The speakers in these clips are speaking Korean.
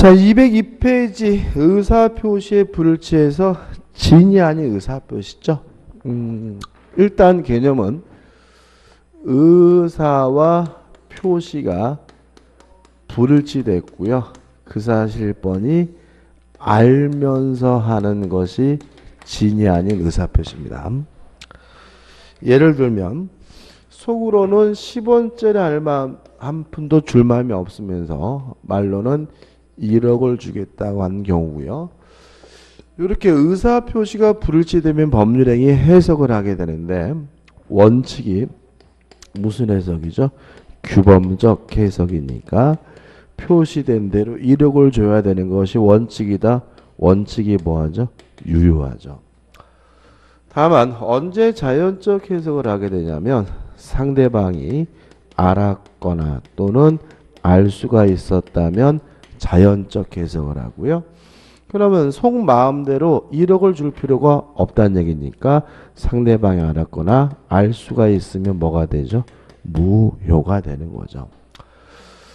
자, 202페이지 의사표시의 불일치에서 진이 아닌 의사표시죠. 음, 일단 개념은 의사와 표시가 불일치됐고요. 그 사실 뻔히 알면서 하는 것이 진이 아닌 의사표시입니다. 예를 들면 속으로는 10원짜리 알마 한 푼도 줄 마음이 없으면서 말로는 1억을 주겠다고 한 경우고요. 이렇게 의사 표시가 불일치되면 법률행위 해석을 하게 되는데 원칙이 무슨 해석이죠? 규범적 해석이니까 표시된 대로 1억을 줘야 되는 것이 원칙이다. 원칙이 뭐하죠? 유효하죠. 다만 언제 자연적 해석을 하게 되냐면 상대방이 알았거나 또는 알 수가 있었다면 자연적 해석을 하고요. 그러면 속마음대로 1억을 줄 필요가 없다는 얘기니까 상대방이 알았거나 알 수가 있으면 뭐가 되죠? 무효가 되는 거죠.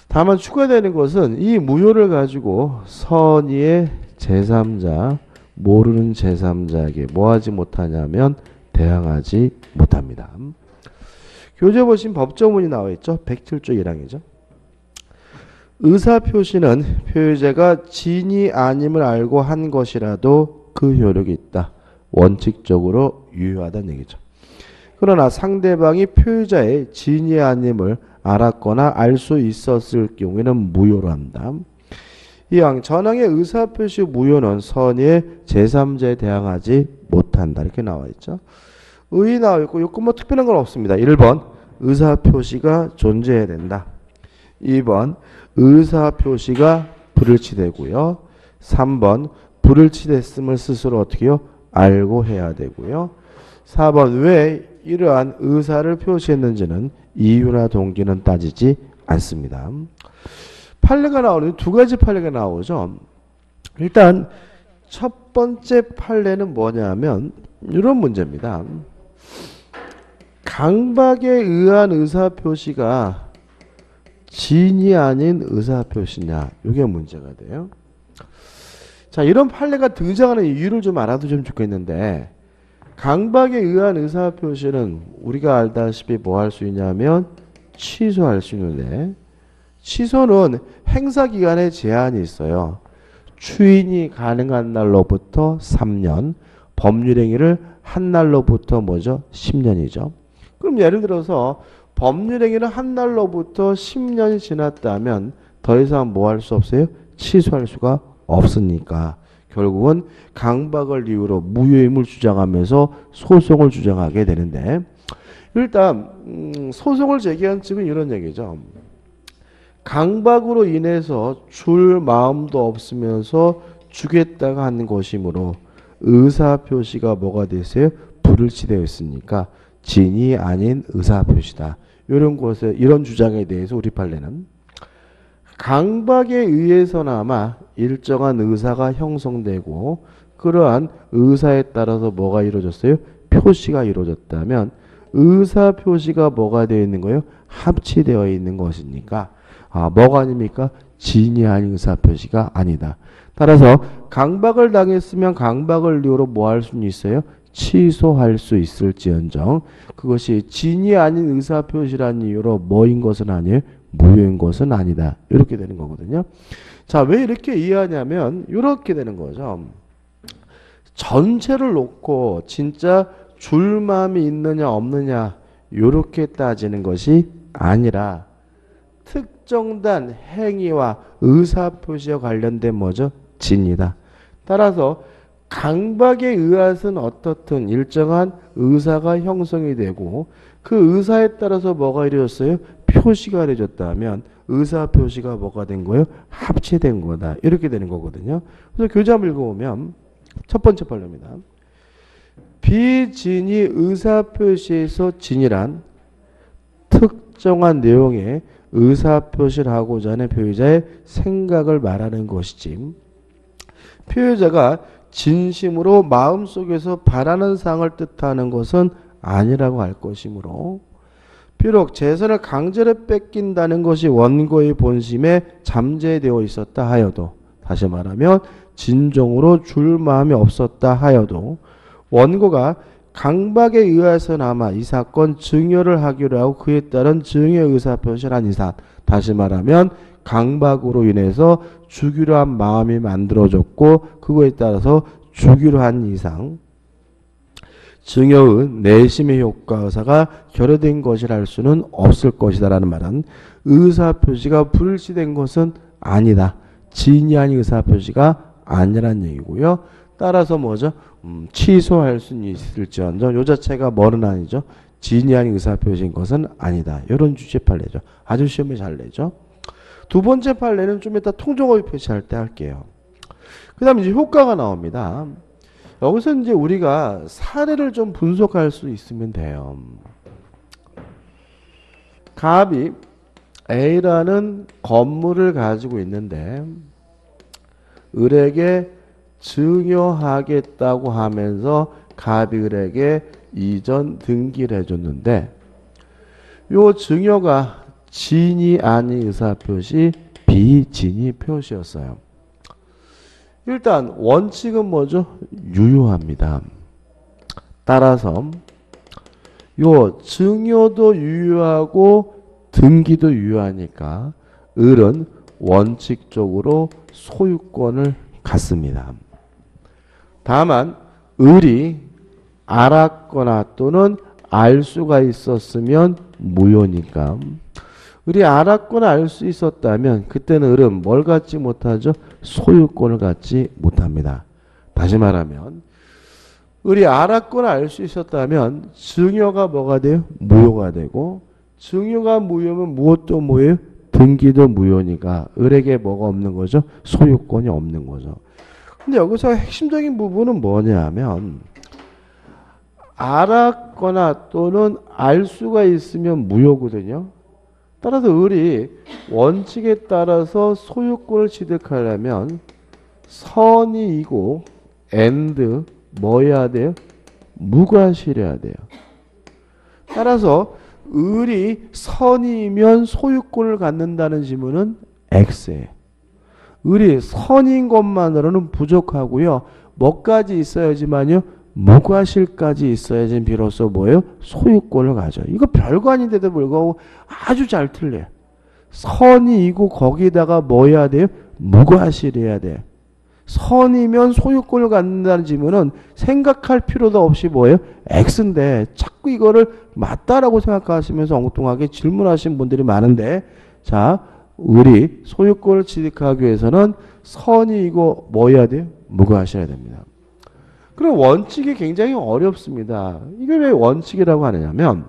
다만 추가되는 것은 이 무효를 가지고 선의의 제3자, 모르는 제3자에게 뭐하지 못하냐면 대항하지 못합니다. 교재 보신 법조문이 나와 있죠. 107조 1항이죠. 의사표시는 표의자가 진이 아님을 알고 한 것이라도 그 효력이 있다. 원칙적으로 유효하다는 얘기죠. 그러나 상대방이 표의자의 진이 아님을 알았거나 알 수 있었을 경우에는 무효로 한다. 이왕 전항의 의사표시 무효는 선의의 제3자에 대항하지 못한다. 이렇게 나와 있죠. 의 나와 있고 요건 뭐 특별한 건 없습니다. 1번 의사표시가 존재해야 된다. 2번 의사 표시가 불일치되고요. 3번 불일치됐음을 스스로 어떻게요? 알고 해야 되고요. 4번 왜 이러한 의사를 표시했는지는 이유나 동기는 따지지 않습니다. 판례가 나오는 두 가지 판례가 나오죠. 일단 첫 번째 판례는 뭐냐면 이런 문제입니다. 강박에 의한 의사 표시가 진이 아닌 의사 표시냐 이게 문제가 돼요. 자 이런 판례가 등장하는 이유를 좀 알아두시면 좋겠는데 강박에 의한 의사 표시는 우리가 알다시피 뭐 할 수 있냐면 취소할 수 있는데 취소는 행사기간에 제한이 있어요. 추인이 가능한 날로부터 3년, 법률행위를 한 날로부터 뭐죠? 10년이죠. 그럼 예를 들어서 법률 행위를 한 날로부터 10년이 지났다면 더 이상 뭐 할 수 없어요? 취소할 수가 없으니까 결국은 강박을 이유로 무효임을 주장하면서 소송을 주장하게 되는데 일단 음, 소송을 제기한 측은 이런 얘기죠. 강박으로 인해서 줄 마음도 없으면서 주겠다고 하는 것이므로 의사 표시가 뭐가 됐어요? 불일치되어 있으니까 진이 아닌 의사 표시다. 이런 것에 이런 주장에 대해서 우리 판례는 강박에 의해서나마 일정한 의사가 형성되고 그러한 의사에 따라서 뭐가 이루어졌어요? 표시가 이루어졌다면 의사 표시가 뭐가 되어 있는 거예요? 합치되어 있는 것이니까 아 뭐가 아닙니까? 진이 아닌 의사 표시가 아니다. 따라서 강박을 당했으면 강박을 이유로 뭐 할 수는 있어요? 취소할 수 있을지언정 그것이 진이 아닌 의사 표시라는 이유로 뭐인 것은 아니에요? 무효인 것은 아니다. 이렇게 되는 거거든요. 자, 왜 이렇게 이해하냐면 이렇게 되는 거죠. 전체를 놓고 진짜 줄 마음이 있느냐 없느냐 이렇게 따지는 것이 아니라 특정단 행위와 의사표시와 관련된 뭐죠? 진이다. 따라서 강박에 의해서는 어떻든 일정한 의사가 형성이 되고 그 의사에 따라서 뭐가 이루어졌어요? 표시가 이루어졌다면 의사 표시가 뭐가 된 거예요? 합치된 거다. 이렇게 되는 거거든요. 그래서 교재 한번 읽어보면 첫 번째 판례입니다. 비진이 의사 표시에서 진이란 특정한 내용의 의사 표시를 하고자 하는 표의자의 생각을 말하는 것이지 표의자가 진심으로 마음속에서 바라는 상을 뜻하는 것은 아니라고 할 것이므로 비록 재산을 강제로 뺏긴다는 것이 원고의 본심에 잠재되어 있었다 하여도 다시 말하면 진정으로 줄 마음이 없었다 하여도 원고가 강박에 의해서나마 이 사건 증여를 하기로 하고 그에 따른 증여 의사 표시를 한 이상 다시 말하면 강박으로 인해서 주기로 한 마음이 만들어졌고 그거에 따라서 주기로 한 이상 증여의 내심의 효과 의사가 결여된 것이라 할 수는 없을 것이다라는 말은 의사 표시가 불일치된 것은 아니다. 진이 아닌 의사 표시가 아니란 얘기고요. 따라서 뭐죠? 음, 취소할 수는 있을지언정 요 자체가 뭐는 아니죠. 진이 아닌 의사 표시인 것은 아니다. 이런 주제 판례죠. 아주 시험에 잘 내죠. 두 번째 판례는 좀 이따 통정어휘 표시할 때 할게요. 그 다음에 이제 효과가 나옵니다. 여기서 이제 우리가 사례를 좀 분석할 수 있으면 돼요. 갑이 A라는 건물을 가지고 있는데 을에게 증여하겠다고 하면서 갑이 을에게 이전 등기를 해줬는데 요 증여가 진이 아닌 의사표시 비진이 표시였어요. 일단 원칙은 뭐죠? 유효합니다. 따라서 요 증여도 유효하고 등기도 유효하니까 을은 원칙적으로 소유권을 갖습니다. 다만 을이 알았거나 또는 알 수가 있었으면 무효니까 을이 알았거나 알 수 있었다면 그때는 을은 뭘 갖지 못하죠? 소유권을 갖지 못합니다. 다시 말하면 을이 알았거나 알 수 있었다면 증여가 뭐가 돼요? 무효가 되고 증여가 무효면 무엇도 무효예요? 등기도 무효니까 을에게 뭐가 없는 거죠? 소유권이 없는 거죠. 근데 여기서 핵심적인 부분은 뭐냐 하면 알았거나 또는 알 수가 있으면 무효거든요. 따라서 을이 원칙에 따라서 소유권을 취득하려면 선이이고 and 뭐여야 돼요? 무과실해야 돼요. 따라서 을이 선이면 소유권을 갖는다는 지문은 X예요. 을이 선인 것만으로는 부족하고요. 뭐까지 있어야지만요. 무과실까지 있어야지 비로소 뭐예요? 소유권을 가져. 이거 별거 아닌데도 불구하고 아주 잘 틀려요. 선이고 거기다가 뭐 해야 돼요? 무과실해야 돼. 선이면 소유권을 갖는다는 질문은 생각할 필요도 없이 뭐예요? X인데 자꾸 이거를 맞다라고 생각하시면서 엉뚱하게 질문하신 분들이 많은데 자 우리 소유권을 취득하기 위해서는 선이고 뭐 해야 돼요? 무과하셔야 됩니다. 그럼 원칙이 굉장히 어렵습니다. 이게 왜 원칙이라고 하느냐면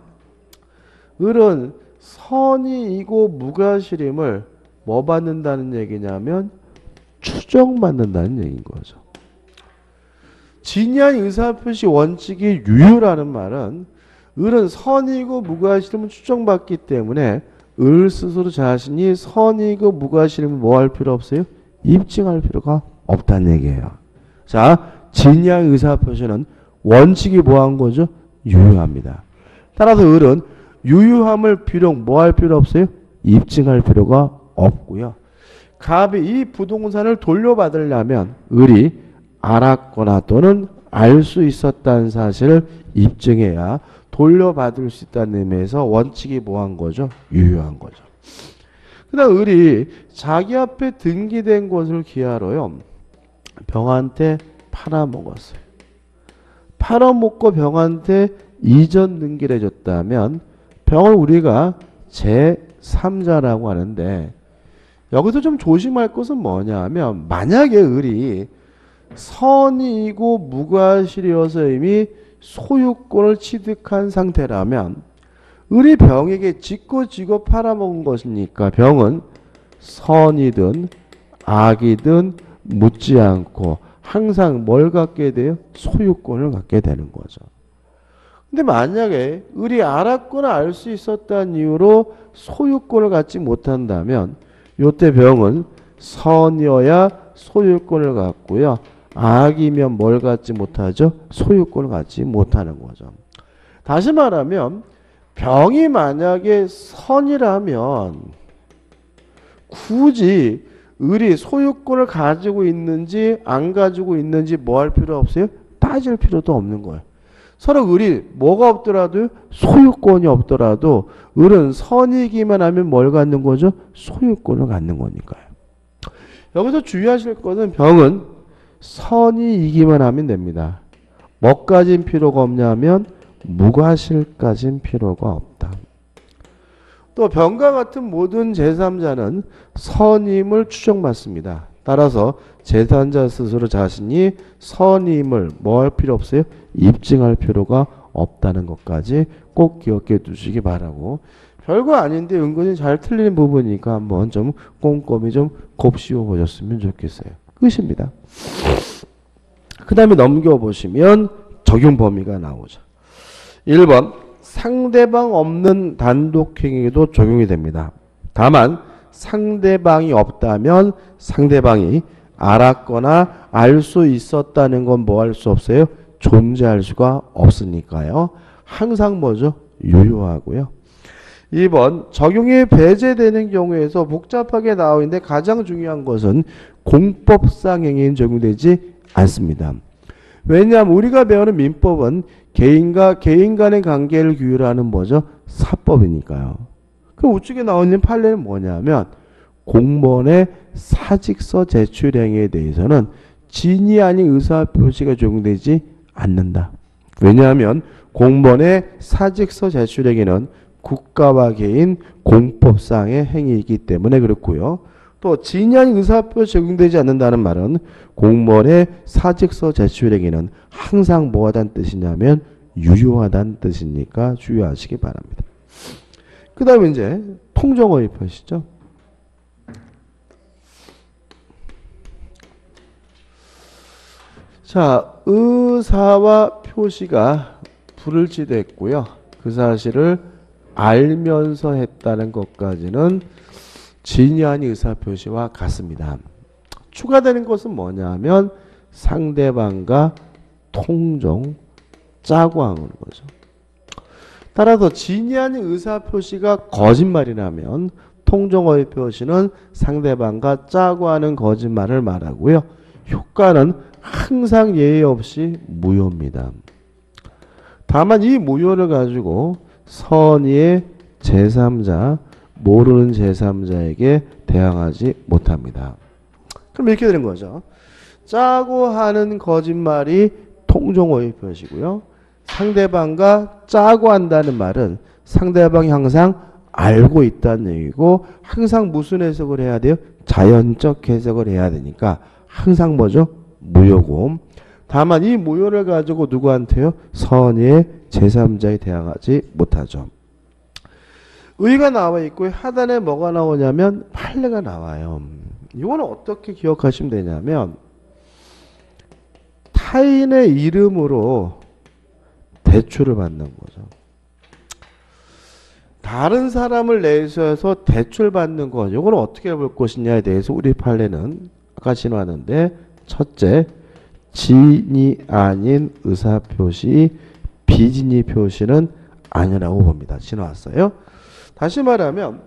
을은 선이이고 무과실임을 뭐 받는다는 얘기냐면 추정받는다는 얘기인 거죠. 진양 의사표시 원칙이 유효라는 말은 을은 선이고 무과실임을 추정받기 때문에 을 스스로 자신이 선이고 무과실임을 뭐 할 필요 없어요? 입증할 필요가 없다는 얘기예요. 자, 진양 의사 표시는 원칙이 뭐한 거죠? 유효합니다. 따라서 을은 유효함을 비록 뭐 할 필요 없어요? 입증할 필요가 없고요. 갑이 이 부동산을 돌려받으려면 을이 알았거나 또는 알 수 있었다는 사실을 입증해야 돌려받을 수 있다는 의미에서 원칙이 뭐한 거죠? 유효한 거죠. 그 다음 을이 자기 앞에 등기된 것을 기하로요. 병한테 팔아먹었어요. 팔아먹고 병한테 이전 등기를 해줬다면 병을 우리가 제3자라고 하는데 여기서 좀 조심할 것은 뭐냐 하면 만약에 을이 선이고 무과실이어서 이미 소유권을 취득한 상태라면 을이 병에게 짓고 지고 팔아먹은 것이니까 병은 선이든 악이든 묻지 않고 항상 뭘 갖게 돼요? 소유권을 갖게 되는 거죠. 근데 만약에 을이 알았거나 알 수 있었다는 이유로 소유권을 갖지 못한다면 요때 병은 선이어야 소유권을 갖고요. 악이면 뭘 갖지 못하죠? 소유권을 갖지 못하는 거죠. 다시 말하면 병이 만약에 선이라면 굳이 을이 소유권을 가지고 있는지 안 가지고 있는지 뭐 할 필요 없어요? 따질 필요도 없는 거예요. 서로 을이 뭐가 없더라도 소유권이 없더라도 을은 선이기만 하면 뭘 갖는 거죠? 소유권을 갖는 거니까요. 여기서 주의하실 것은 병은 선이 이기만 하면 됩니다. 뭐까진 필요가 없냐면 무과실까진 필요가 없다. 또 병과 같은 모든 제3자는 선임을 추정받습니다. 따라서 제3자 스스로 자신이 선임을 뭐 할 필요 없어요? 입증할 필요가 없다는 것까지 꼭 기억해 두시기 바라고 별거 아닌데 은근히 잘 틀리는 부분이니까 한번 좀 꼼꼼히 좀 곱씹어 보셨으면 좋겠어요. 끝입니다. 그 다음에 넘겨보시면 적용 범위가 나오죠. 1번 상대방 없는 단독행위도 적용이 됩니다. 다만 상대방이 없다면 상대방이 알았거나 알 수 있었다는 건 뭐 할 수 없어요? 존재할 수가 없으니까요. 항상 뭐죠? 유효하고요. 2번 적용이 배제되는 경우에서 복잡하게 나와 있는데 가장 중요한 것은 공법상 행위는 적용되지 않습니다. 왜냐하면 우리가 배우는 민법은 개인과 개인 간의 관계를 규율하는 뭐죠? 사법이니까요. 그 우측에 나와 있는 판례는 뭐냐면 공무원의 사직서 제출 행위에 대해서는 진이 아닌 의사 표시가 적용되지 않는다. 왜냐하면 공무원의 사직서 제출 행위는 국가와 개인 공법상의 행위이기 때문에 그렇고요. 또 진이 아닌 의사표시 적용되지 않는다는 말은 공무원의 사직서 제출 행위는 항상 뭐하다는 뜻이냐면 유효하다는 뜻이니까 주의하시기 바랍니다. 그 다음에 이제 통정어의 표시죠. 자, 의사와 표시가 불일치됐고요. 그 사실을 알면서 했다는 것까지는 진이한 의사 표시와 같습니다. 추가되는 것은 뭐냐면 상대방과 통정 짜고 하는 거죠. 따라서 진이한 의사표시가 거짓말이라면 통정어의 표시는 상대방과 짜고 하는 거짓말을 말하고요. 효과는 항상 예의 없이 무효입니다. 다만 이 무효를 가지고 선의의 제3자, 모르는 제3자에게 대항하지 못합니다. 그럼 이렇게 되는 거죠. 짜고 하는 거짓말이 통정어의 표시고요. 상대방과 짜고 한다는 말은 상대방이 항상 알고 있다는 얘기고 항상 무슨 해석을 해야 돼요? 자연적 해석을 해야 되니까 항상 뭐죠? 무효고 다만 이 무효를 가지고 누구한테요? 선의 제3자에 대항하지 못하죠. 의가 나와 있고 하단에 뭐가 나오냐면 판례가 나와요. 이거는 어떻게 기억하시면 되냐면 타인의 이름으로 대출을 받는 거죠. 다른 사람을 내세워서 대출 받는 것, 이걸 어떻게 볼 것이냐에 대해서 우리 판례는 아까 지나왔는데 첫째, 진이 아닌 의사 표시, 비진이 표시는 아니라고 봅니다. 지나왔어요. 다시 말하면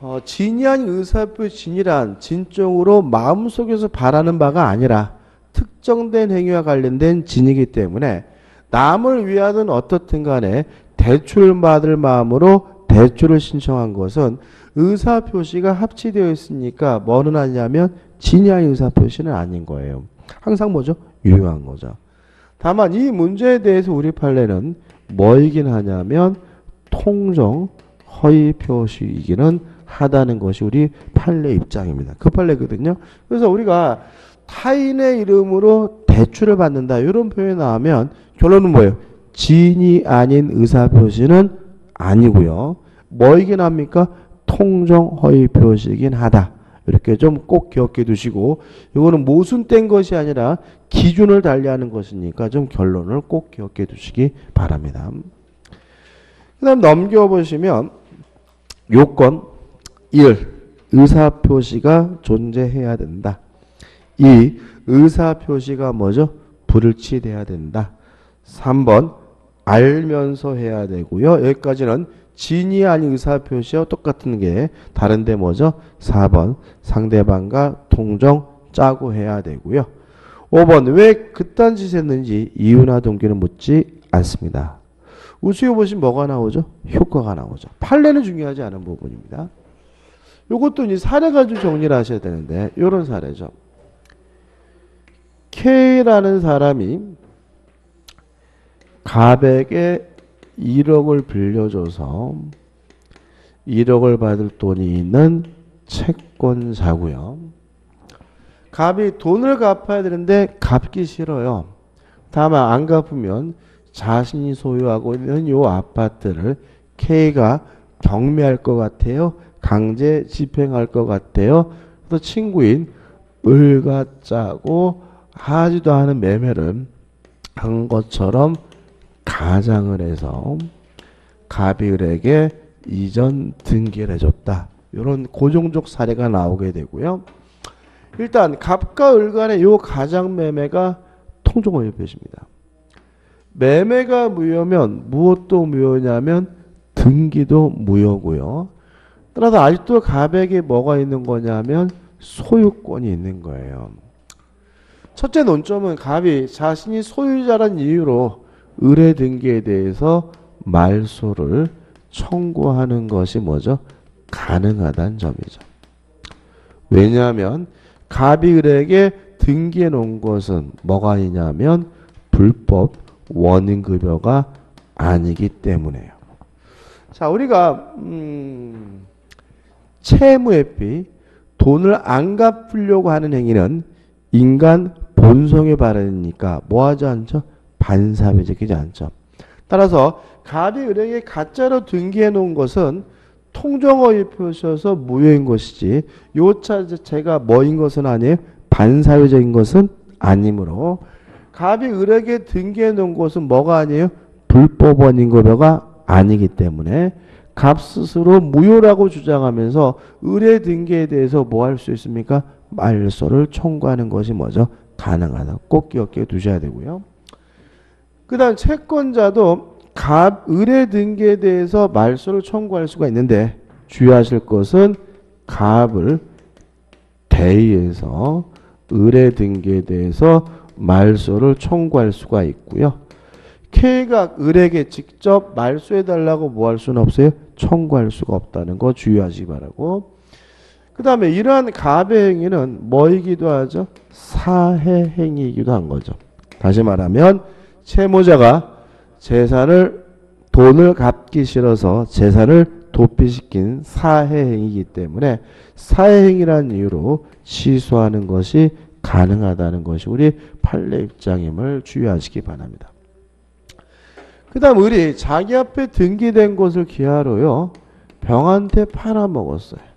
어, 진이 아닌 의사 표시 진이란 진정으로 마음속에서 바라는 바가 아니라 특정된 행위와 관련된 진이기 때문에 남을 위하든 어떻든 간에 대출 받을 마음으로 대출을 신청한 것은 의사표시가 합치되어 있으니까 뭐는 아니냐면 진야의 의사표시는 아닌 거예요. 항상 뭐죠? 유효한 거죠. 다만 이 문제에 대해서 우리 판례는 뭐이긴 하냐면 통정 허위 표시이기는 하다는 것이 우리 판례 입장입니다. 그 판례거든요. 그래서 우리가 타인의 이름으로 대출을 받는다 이런 표현이 나오면 결론은 뭐예요? 진이 아닌 의사표시는 아니고요. 뭐이긴 합니까? 통정 허위 표시이긴 하다. 이렇게 좀 꼭 기억해 두시고 이거는 모순된 것이 아니라 기준을 달리하는 것이니까 좀 결론을 꼭 기억해 두시기 바랍니다. 그 다음 넘겨보시면 요건 1. 의사표시가 존재해야 된다. 2. 의사표시가 뭐죠? 불일치돼야 된다. 3번 알면서 해야 되고요. 여기까지는 진이 아닌 의사표시와 똑같은 게 다른데 뭐죠? 4번 상대방과 통정 짜고 해야 되고요. 5번 왜 그딴 짓 했는지 이유나 동기는 묻지 않습니다. 우수에 보시면 뭐가 나오죠? 효과가 나오죠. 판례는 중요하지 않은 부분입니다. 요것도 이제 사례 가지고 정리를 하셔야 되는데 요런 사례죠. K라는 사람이 갑에게 1억을 빌려줘서 1억을 받을 돈이 있는 채권자고요. 갑이 돈을 갚아야 되는데 갚기 싫어요. 다만 안 갚으면 자신이 소유하고 있는 요 아파트를 K가 경매할 것 같아요. 강제 집행할 것 같아요. 그래서 친구인 을과 짜고 하지도 않은 매매를 한 것처럼 가장을 해서 갑이 을에게 이전 등기를 해줬다. 이런 고종족 사례가 나오게 되고요. 일단 갑과 을 간의 요 가장 매매가 통종의 표시입니다. 매매가 무효면 무엇도 무효냐면 등기도 무효고요. 따라서 아직도 갑에게 뭐가 있는 거냐면 소유권이 있는 거예요. 첫째 논점은 갑이 자신이 소유자란 이유로 의뢰 등기에 대해서 말소를 청구하는 것이 뭐죠? 가능하다는 점이죠. 왜냐하면 갑이 을에게 등기해 놓은 것은 뭐가 아니냐면 불법 원인급여가 아니기 때문에요. 자, 우리가 음, 채무회피 돈을 안 갚으려고 하는 행위는 인간 본성에 바르니까 뭐하지 않죠? 반사회적이지 않죠. 따라서 갑이 을에게 가짜로 등기해 놓은 것은 통정어의 표시여서 무효인 것이지 요차 자체가 뭐인 것은 아니에요. 반사회적인 것은 아니므로 갑이 을에게 등기해 놓은 것은 뭐가 아니에요. 불법 원인급여가 아니기 때문에 갑 스스로 무효라고 주장하면서 의뢰 등기에 대해서 뭐 할 수 있습니까? 말소를 청구하는 것이 뭐죠? 가능하다. 꼭 기억해 두셔야 되고요. 그 다음 채권자도 갑 의뢰 등기에 대해서 말소를 청구할 수가 있는데 주의하실 것은 갑을 대의해서 의뢰 등기에 대해서 말소를 청구할 수가 있고요. K가 을에게 직접 말소해 달라고 뭐 할 수는 없어요? 청구할 수가 없다는 거 주의하시기 바라고. 그 다음에 이러한 갑의 행위는 뭐이기도 하죠? 사해 행위이기도 한 거죠. 다시 말하면 채무자가 재산을 돈을 갚기 싫어서 재산을 도피시킨 사해행위이기 때문에 사해행위라는 이유로 취소하는 것이 가능하다는 것이 우리 판례 입장임을 주의하시기 바랍니다. 그 다음 을이 자기 앞에 등기된 것을 기하로요. 병한테 팔아먹었어요.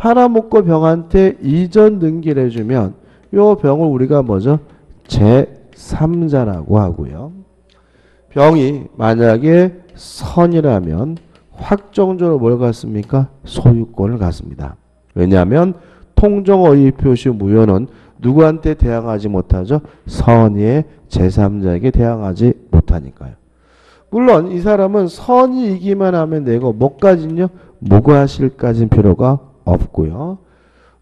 팔아먹고 병한테 이전 등기를 해주면 요 병을 우리가 뭐죠? 제3자라고 하고요. 병이 만약에 선이라면 확정적으로 뭘 갖습니까? 소유권을 갖습니다. 왜냐하면 통정어의 표시 무효는 누구한테 대항하지 못하죠? 선의의 제3자에게 대항하지 못하니까요. 물론 이 사람은 선이 이기만 하면 되고 뭐까지는요? 무과실까지는 필요가 없고요.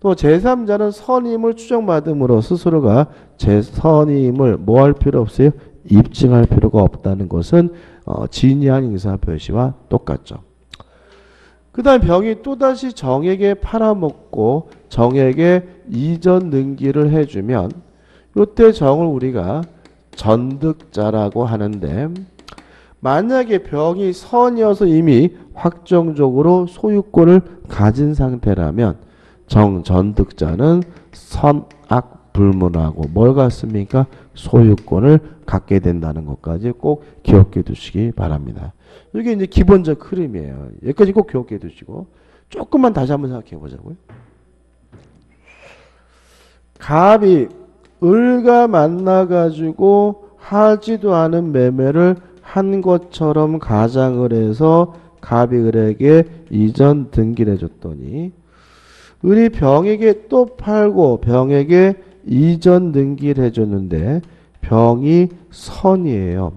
또 제3자는 선임을 추정받음으로 스스로가 제 선임을 뭐 할 필요 없어요? 입증할 필요가 없다는 것은 어, 진의한 의사표시와 똑같죠. 그 다음 병이 또다시 정에게 팔아먹고 정에게 이전 등기를 해주면 이때 정을 우리가 전득자라고 하는데 만약에 병이 선이어서 이미 확정적으로 소유권을 가진 상태라면 정전득자는 선악 불문하고 뭘 갖습니까? 소유권을 갖게 된다는 것까지 꼭 기억해 두시기 바랍니다. 이게 이제 기본적 흐름이에요. 여기까지 꼭 기억해 두시고 조금만 다시 한번 생각해 보자고요. 갑이 을과 만나가지고 하지도 않은 매매를 한 것처럼 가장을 해서 갑이 을에게 이전 등기를 해줬더니 을이 병에게 또 팔고 병에게 이전 등기를 해줬는데 병이 선이에요.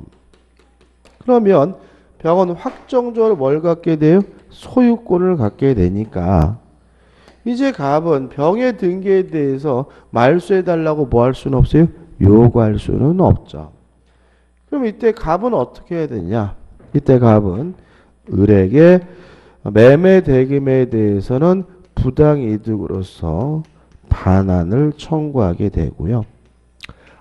그러면 병은 확정적으로 뭘 갖게 돼요? 소유권을 갖게 되니까 이제 갑은 병의 등기에 대해서 말소해달라고 뭐 할 수는 없어요? 요구할 수는 없죠. 그럼 이때 갑은 어떻게 해야 되냐? 이때 갑은 을에게 매매 대금에 대해서는 부당이득으로서 반환을 청구하게 되고요.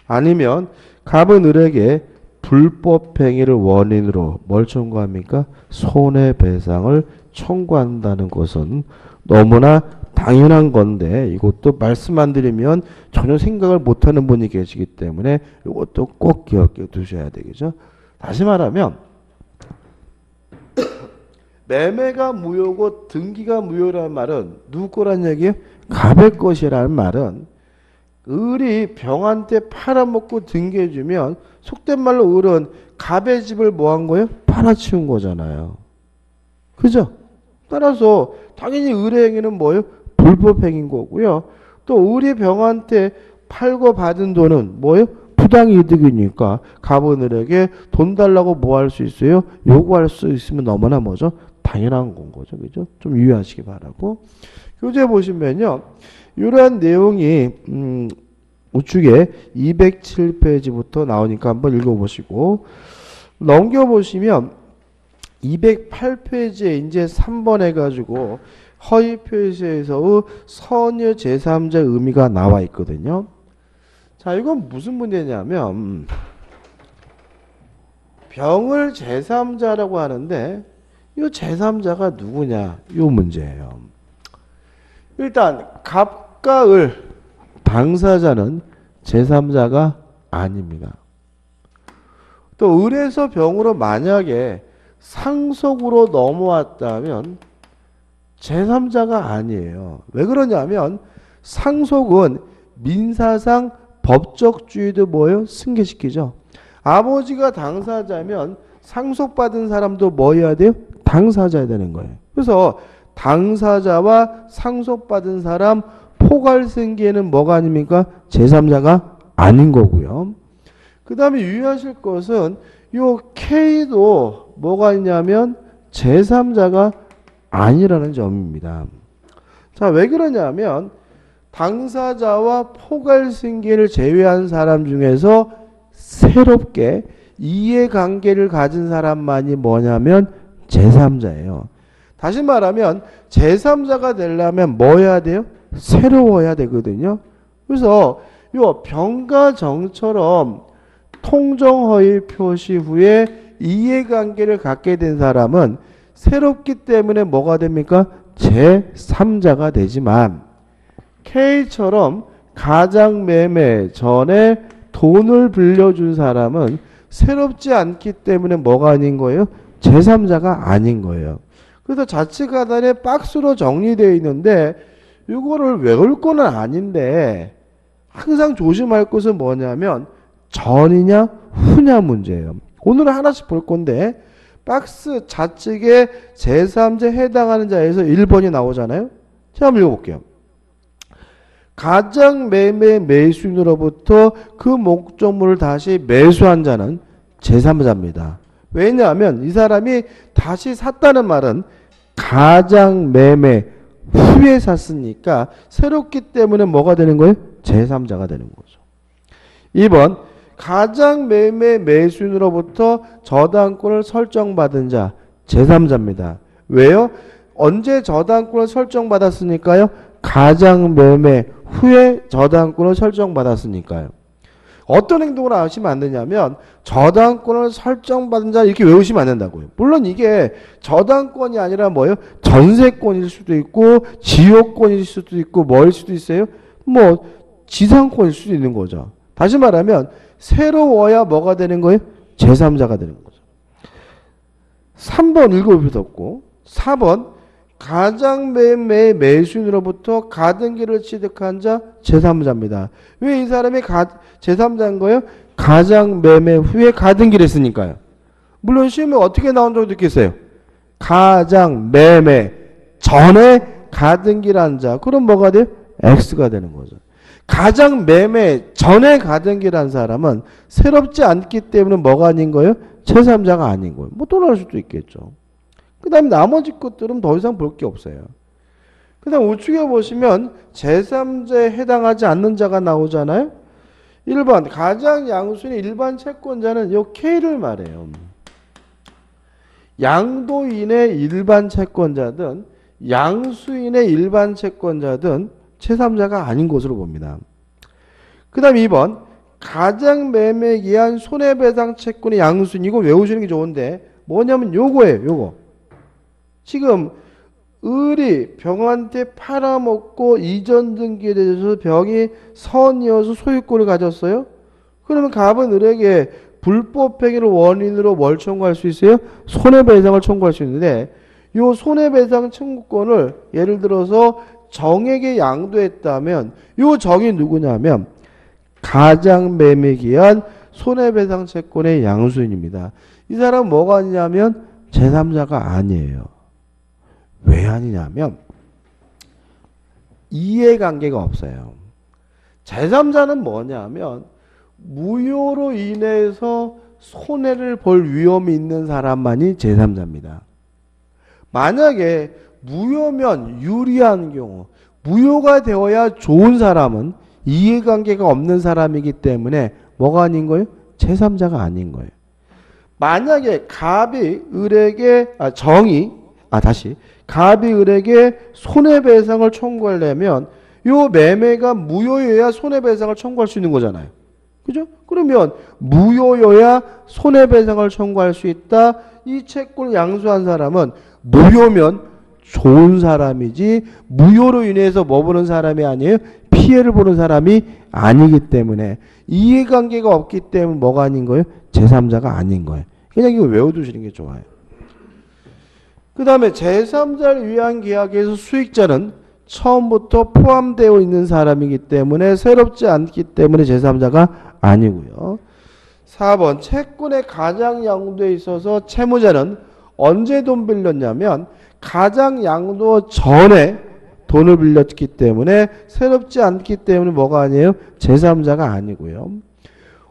아니면 갑은 을에게 불법 행위를 원인으로 뭘 청구합니까? 손해배상을 청구한다는 것은 너무나 당연한 건데 이것도 말씀 안 드리면 전혀 생각을 못하는 분이 계시기 때문에 이것도 꼭 기억해 두셔야 되겠죠. 다시 말하면 매매가 무효고 등기가 무효라는 말은 누구 거란 얘기예요? 갑의 것이라는 말은 을이 병한테 팔아먹고 등기해주면 속된 말로 을은 갑의 집을 뭐 한 거예요? 팔아치운 거잖아요. 그죠? 따라서 당연히 을의 행위는 뭐예요? 불법행인 거고요. 또 을이 병한테 팔고 받은 돈은 뭐예요? 부당이득이니까 갑은 을에게 돈 달라고 뭐 할 수 있어요? 요구할 수 있으면 너무나 뭐죠? 당연한 건 거죠. 그죠? 좀 유의하시기 바라고. 교재 보시면요. 이러한 내용이 음, 우측에 207페이지부터 나오니까 한번 읽어보시고 넘겨보시면 208페이지에 이제 3번 해가지고 허위 표시에서의 선여 제3자 의미가 나와 있거든요. 자, 이건 무슨 문제냐면 병을 제3자라고 하는데 이 제3자가 누구냐? 이 문제예요. 일단 갑과 을 당사자는 제3자가 아닙니다. 또 을에서 병으로 만약에 상속으로 넘어왔다면 제3자가 아니에요. 왜 그러냐면 상속은 민사상 법적 주의도 뭐예요? 승계시키죠. 아버지가 당사자면 상속받은 사람도 뭐 해야 돼요? 당사자야 되는 거예요. 그래서 당사자와 상속받은 사람 포괄생계는 뭐가 아닙니까? 제3자가 아닌 거고요. 그 다음에 유의하실 것은 요 K도 뭐가 있냐면 제3자가 아니라는 점입니다. 자, 왜 그러냐면 당사자와 포괄생계를 제외한 사람 중에서 새롭게 이해관계를 가진 사람만이 뭐냐면 제3자예요. 다시 말하면 제3자가 되려면 뭐 해야 돼요? 새로워야 되거든요. 그래서 요 병가정처럼 통정허위 표시 후에 이해관계를 갖게 된 사람은 새롭기 때문에 뭐가 됩니까? 제3자가 되지만 K처럼 가장 매매 전에 돈을 빌려준 사람은 새롭지 않기 때문에 뭐가 아닌 거예요? 제3자가 아닌 거예요. 그래서 자칫 하단에 박스로 정리되어 있는데 이거를 외울 거는 아닌데 항상 조심할 것은 뭐냐면 전이냐 후냐 문제예요. 오늘은 하나씩 볼 건데 박스 좌측에 제3제 해당하는 자에서 1번이 나오잖아요. 자, 한번 읽어볼게요. 가장 매매 매수인으로부터 그 목적물을 다시 매수한 자는 제3자입니다. 왜냐하면 이 사람이 다시 샀다는 말은 가장 매매 후에 샀으니까 새롭기 때문에 뭐가 되는 거예요? 제3자가 되는 거죠. 2번 가장 매매 매수인으로부터 저당권을 설정받은 자 제3자입니다. 왜요? 언제 저당권을 설정받았으니까요? 가장 매매 후에 저당권을 설정받았으니까요. 어떤 행동을 하시면 안 되냐면 저당권을 설정받은 자 이렇게 외우시면 안 된다고요. 물론 이게 저당권이 아니라 뭐예요? 전세권일 수도 있고 지역권일 수도 있고 뭐일 수도 있어요? 뭐 지상권일 수도 있는 거죠. 다시 말하면 새로워야 뭐가 되는 거예요? 제3자가 되는 거죠. 3번 읽어보셨고 4번 가장 매매 매수인으로부터 가등기를 취득한 자 제3자입니다. 왜 이 사람이 가, 제3자인 거예요? 가장 매매 후에 가등기를 했으니까요. 물론 시험에 어떻게 나온 줄 느끼세요? 가장 매매 전에 가등기를 한 자. 그럼 뭐가 돼요? X가 되는 거죠. 가장 매매 전에 길한 사람은 새롭지 않기 때문에 뭐가 아닌 거예요? 제3자가 아닌 거예요. 뭐 돌아갈 수도 있겠죠. 그 다음에 나머지 것들은 더 이상 볼 게 없어요. 그 다음 우측에 보시면 제3자에 해당하지 않는 자가 나오잖아요. 1번 가장 양수인 일반 채권자는 요 K를 말해요. 양도인의 일반 채권자든 양수인의 일반 채권자든 제3자가 아닌 것으로 봅니다. 그 다음 2번 가장 매매 기한 손해배상 채권의 양수인 이거 외우시는 게 좋은데 뭐냐면 요거예요 요거 지금 을이 병한테 팔아먹고 이전 등기에 대해서 병이 선이어서 소유권을 가졌어요. 그러면 갑은 을에게 불법 행위를 원인으로 뭘 청구할 수 있어요? 손해배상을 청구할 수 있는데 요 손해배상 청구권을 예를 들어서 정에게 양도했다면 요 정이 누구냐면 가장 매매기한 손해배상 채권의 양수인입니다. 이 사람 뭐가 아니냐면 제3자가 아니에요. 왜 아니냐면 이해관계가 없어요. 제3자는 뭐냐면 무효로 인해서 손해를 볼 위험이 있는 사람만이 제3자입니다. 만약에 무효면 유리한 경우 무효가 되어야 좋은 사람은 이해관계가 없는 사람이기 때문에 뭐가 아닌 거예요? 제3자가 아닌 거예요. 만약에 갑이 을에게 아 정이 아 다시 갑이 을에게 손해배상을 청구하려면 요 매매가 무효여야 손해배상을 청구할 수 있는 거잖아요. 그죠? 그러면 무효여야 손해배상을 청구할 수 있다. 이 채권을 양수한 사람은 무효면 좋은 사람이지 무효로 인해서 뭐 보는 사람이 아니에요? 피해를 보는 사람이 아니기 때문에 이해관계가 없기 때문에 뭐가 아닌 거예요? 제3자가 아닌 거예요. 그냥 이거 외워두시는 게 좋아요. 그 다음에 제3자를 위한 계약에서 수익자는 처음부터 포함되어 있는 사람이기 때문에 새롭지 않기 때문에 제3자가 아니고요. 4번 채권의 가장 양도에 있어서 채무자는 언제 돈 빌렸냐면 가장 양도 전에 돈을 빌렸기 때문에 새롭지 않기 때문에 뭐가 아니에요? 제3자가 아니고요.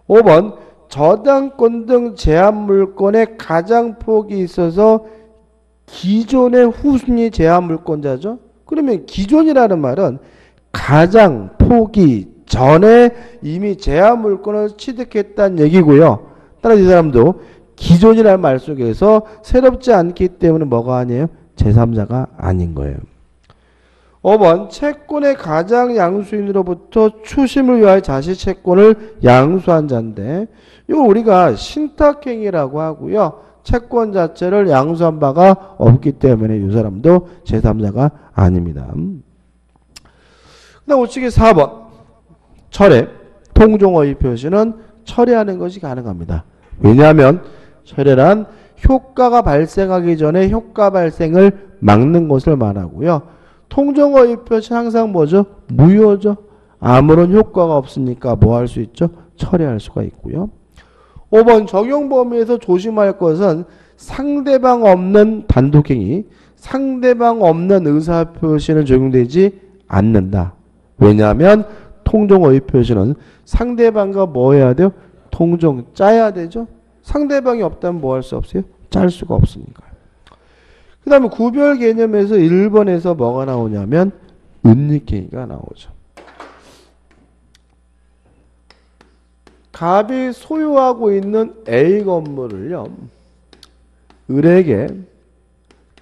5번 저당권 등 제한 물건의 가장 폭이 있어서 기존의 후순위 제한 물권자죠. 그러면 기존이라는 말은 가장 포기 전에 이미 제한 물건을 취득했다는 얘기고요. 따라서 이 사람도 기존이라는 말 속에서 새롭지 않기 때문에 뭐가 아니에요? 제3자가 아닌 거예요. 5번 채권의 가장 양수인으로부터 추심을 위하여 자시 채권을 양수한 자인데 이거 우리가 신탁행위라고 하고요. 채권 자체를 양수한 바가 없기 때문에 이 사람도 제3자가 아닙니다. 그다음 우측에 4번 철회 통종어의 표시는 철회하는 것이 가능합니다. 왜냐하면 철회란 효과가 발생하기 전에 효과 발생을 막는 것을 말하고요. 통정어의 표시 항상 뭐죠? 무효죠. 아무런 효과가 없으니까 뭐 할 수 있죠? 철회할 수가 있고요. 5번 적용 범위에서 조심할 것은 상대방 없는 단독행위, 상대방 없는 의사표시는 적용되지 않는다. 왜냐하면 통정어의 표시는 상대방과 뭐 해야 돼요? 통정 짜야 되죠? 상대방이 없다면 뭐 할 수 없어요? 짤 수가 없으니까요. 그 다음에 구별 개념에서 1번에서 뭐가 나오냐면 은닉행위가 나오죠. 갑이 소유하고 있는 A 건물을요. 을에게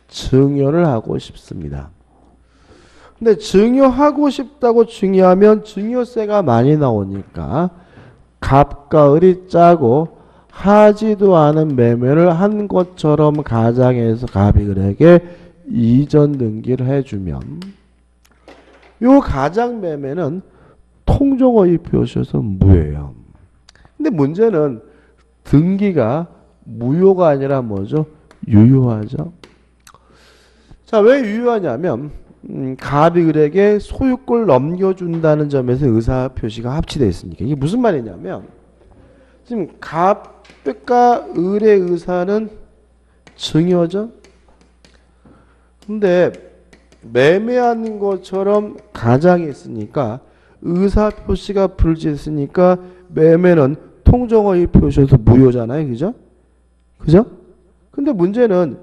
증여를 하고 싶습니다. 근데 증여하고 싶다고 증여하면 증여세가 많이 나오니까 갑과 을이 짜고 하지도 않은 매매를 한 것처럼 가장해서 갑이 을에게 이전 등기를 해주면 요 가장 매매는 통정어의 표시에서 무효예요. 근데 문제는 등기가 무효가 아니라 뭐죠? 유효하죠. 자, 왜 유효하냐면 음, 갑이 을에게 소유권을 넘겨준다는 점에서 의사 표시가 합치되어 있으니까 이게 무슨 말이냐면 지금 갑과 을의 의사는 증여죠. 근데 매매하는 것처럼 가장이 있으니까 의사 표시가 불지했으니까 매매는 통정어의 표시여서 무효잖아요. 그죠? 그죠? 근데 문제는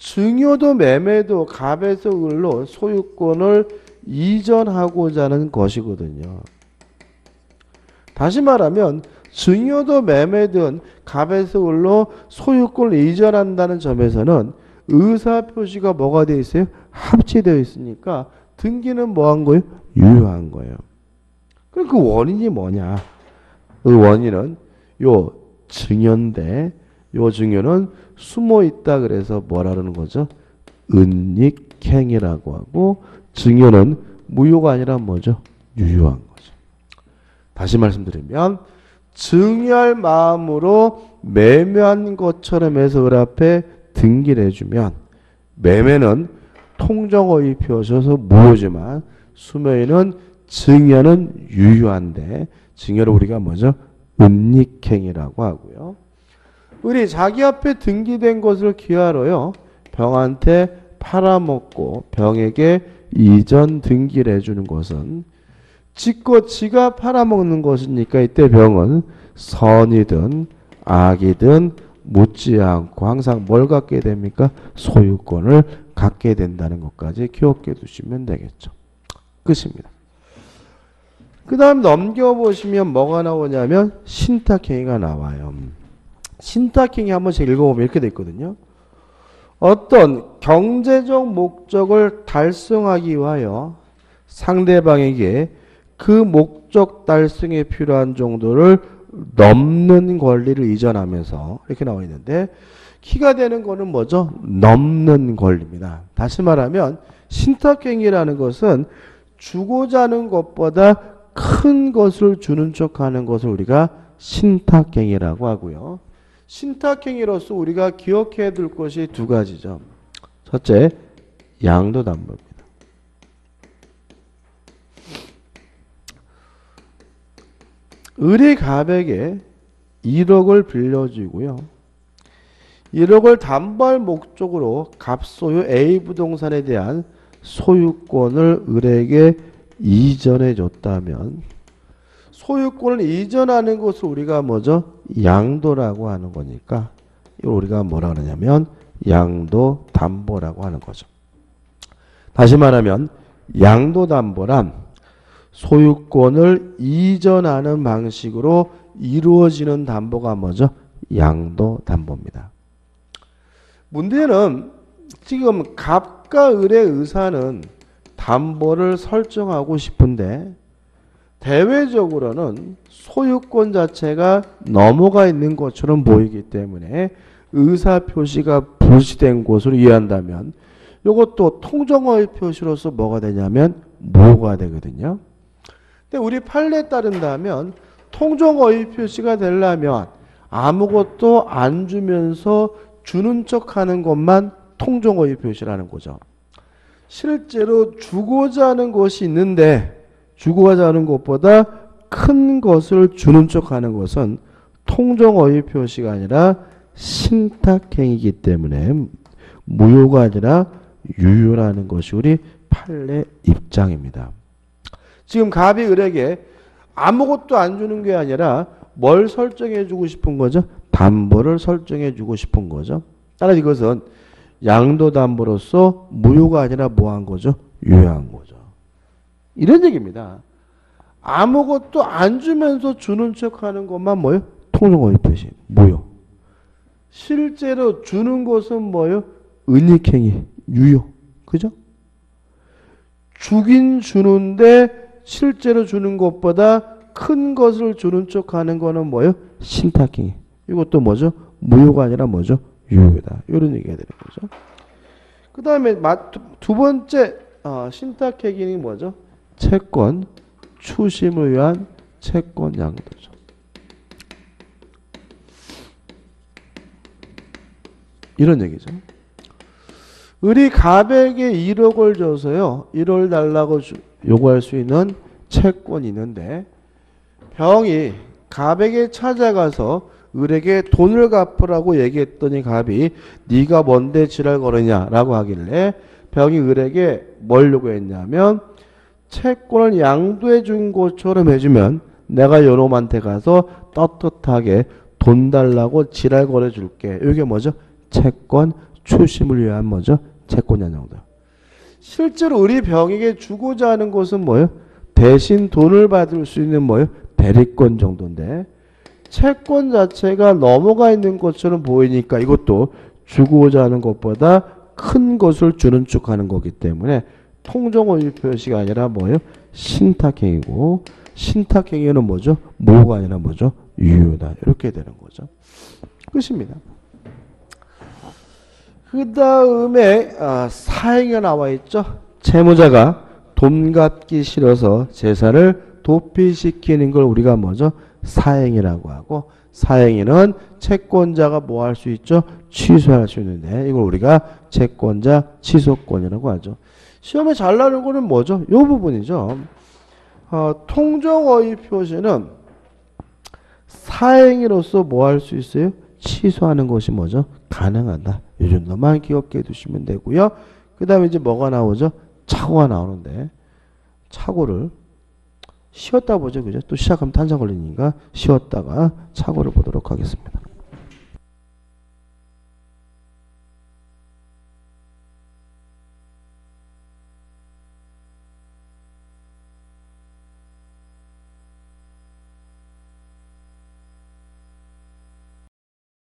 증여도 매매도 갑에서 을로 소유권을 이전하고자 하는 것이거든요. 다시 말하면 증여도 매매든 갑에서 을로 소유권을 이전한다는 점에서는 의사 표시가 뭐가 되어 있어요? 합치되어 있으니까 등기는 뭐한 거예요? 유효한 거예요. 그럼 그 원인이 뭐냐? 그 원인은 요 증여인데 요 증여는 숨어 있다 그래서 뭐라는 거죠? 은닉행이라고 하고 증여는 무효가 아니라 뭐죠? 유효한 거죠. 다시 말씀드리면 증여할 마음으로 매매한 것처럼 해서 을 앞에 등기를 해주면 매매는 통정어의 표셔서 무효지만 수매인은 증여는 유효한데 증여를 우리가 뭐죠? 은닉행이라고 하고요. 우리 자기 앞에 등기된 것을 기하러요. 병한테 팔아먹고 병에게 이전 등기를 해주는 것은 지껏 지가 팔아먹는 것이니까 이때 병은 선이든 악이든 묻지 않고 항상 뭘 갖게 됩니까? 소유권을 갖게 된다는 것까지 기억해 두시면 되겠죠. 끝입니다. 그 다음 넘겨보시면 뭐가 나오냐면 신탁행위가 나와요. 신탁행위 한번 씩 읽어보면 이렇게 돼 있거든요. 어떤 경제적 목적을 달성하기 위하여 상대방에게 그 목적 달성에 필요한 정도를 넘는 권리를 이전하면서 이렇게 나와 있는데 키가 되는 거는 뭐죠? 넘는 권리입니다. 다시 말하면 신탁행위라는 것은 주고자 하는 것보다 큰 것을 주는 척하는 것을 우리가 신탁행위라고 하고요. 신탁행위로서 우리가 기억해야 될 것이 두 가지죠. 첫째, 양도담보입니다. 의리가백에 1억을 빌려주고요. 1억을 담보할 목적으로 갑소유 A 부동산에 대한 소유권을 을에게 이전해 줬다면 소유권을 이전하는 것을 우리가 뭐죠? 양도라고 하는 거니까 이걸 우리가 뭐라 그러냐면 양도 담보라고 하는 거죠. 다시 말하면 양도 담보란 소유권을 이전하는 방식으로 이루어지는 담보가 뭐죠? 양도 담보입니다. 문제는 지금 갑과 을의 의사는 담보를 설정하고 싶은데 대외적으로는 소유권 자체가 넘어가 있는 것처럼 보이기 때문에 의사 표시가 불시된 것으로 이해한다면 이것도 통정어의 표시로서 뭐가 되냐면 무효가 되거든요. 근데 우리 판례에 따른다면 통정어의 표시가 되려면 아무것도 안 주면서 주는 척 하는 것만 통정어의 표시라는 거죠. 실제로 주고자 하는 것이 있는데 주고자 하는 것보다 큰 것을 주는 척 하는 것은 통정어의 표시가 아니라 신탁행이기 때문에 무효가 아니라 유효라는 것이 우리 판례 입장입니다. 지금 갑이 을에게 아무것도 안 주는 게 아니라 뭘 설정해 주고 싶은 거죠? 담보를 설정해 주고 싶은 거죠. 따라 이것은 양도담보로서 무효가 아니라 뭐 한 거죠? 유효한 거죠. 이런 얘기입니다. 아무것도 안 주면서 주는 척 하는 것만 뭐요? 통정어의 표시. 무효. 실제로 주는 것은 뭐요? 은닉행위. 유효. 그죠? 주긴 주는데 실제로 주는 것보다 큰 것을 주는 척 하는 거는 뭐요? 신탁행위. 이것도 뭐죠? 무효가 아니라 뭐죠? 유효다. 이런 얘기가 되는 거죠. 그 다음에 두 번째 어, 신탁행위는 뭐죠? 채권 추심을 위한 채권 양도죠. 이런 얘기죠. 을이 갑에게 1억을 줘서요. 1억 달라고 요구할 수 있는 채권이 있는데 병이 갑에게 찾아가서 을에게 돈을 갚으라고 얘기했더니 갑이 네가 뭔데 지랄 거느냐라고 하길래 병이 을에게 뭘 요구했냐면 채권을 양도해 준 것처럼 해주면 내가 요놈한테 가서 떳떳하게 돈 달라고 지랄 걸어 줄게. 이게 뭐죠? 채권 추심을 위한 뭐죠? 채권 양도. 실제로 우리 병에게 주고자 하는 것은 뭐예요? 대신 돈을 받을 수 있는 뭐예요? 대리권 정도인데 채권 자체가 넘어가 있는 것처럼 보이니까 이것도 주고자 하는 것보다 큰 것을 주는 쪽 하는 거기 때문에 통정원유 표시가 아니라 뭐예요? 신탁행위고 신탁행위는 뭐죠? 모가 아니라 뭐죠? 유효다. 이렇게 되는 거죠. 끝입니다. 그 다음에 아, 사행에 나와 있죠. 채무자가 돈 갚기 싫어서 재산을 도피시키는 걸 우리가 뭐죠? 사행이라고 하고 사행위는 채권자가 뭐 할 수 있죠? 취소할 수 있는데 이걸 우리가 채권자 취소권이라고 하죠. 시험에 잘 나는 거는 뭐죠? 이 부분이죠. 어, 통정어의 표시는 사행위로서 뭐 할 수 있어요? 취소하는 것이 뭐죠? 가능하다. 이 정도만 기억해 두시면 되고요. 그 다음에 이제 뭐가 나오죠? 착오가 나오는데 착오를 쉬었다 보죠. 그죠? 또 시작하면 탄산 걸리니까 쉬었다가 착오를 보도록 하겠습니다.